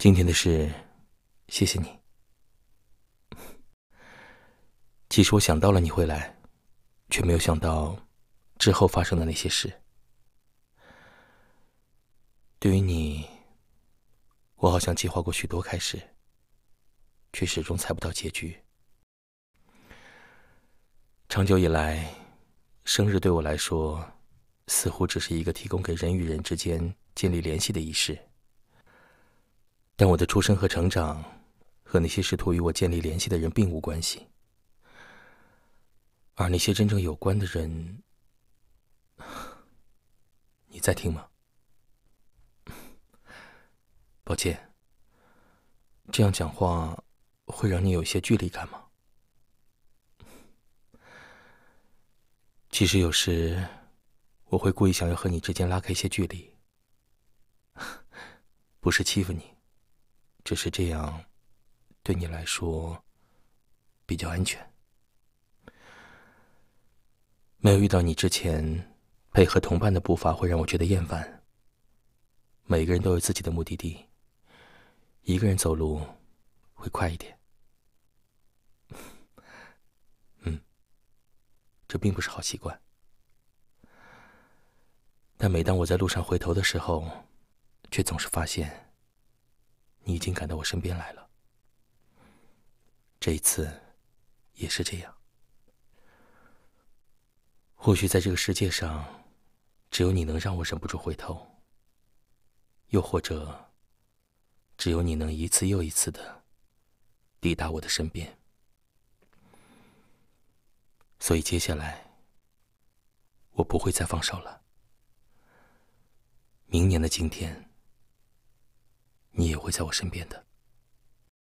今天的事，谢谢你。其实我想到了你会来，却没有想到之后发生的那些事。对于你，我好像计划过许多开始，却始终猜不到结局。长久以来，生日对我来说，似乎只是一个提供给人与人之间建立联系的仪式。但我的出生和成长，和那些试图与我建立联系的人并无关系。而那些真正有关的人，你在听吗？抱歉，这样讲话会让你有些距离感吗？其实有时，我会故意想要和你之间拉开一些距离，不是欺负你。只是这样，对你来说比较安全。没有遇到你之前，配合同伴的步伐会让我觉得厌烦。每个人都有自己的目的地，一个人走路会快一点。嗯，这并不是好习惯。但每当我在路上回头的时候，却总是发现。你已经赶到我身边来了，这一次也是这样。或许在这个世界上，只有你能让我忍不住回头，又或者，只有你能一次又一次的抵达我的身边。所以接下来，我不会再放手了。明年的今天。你也会在我身边的。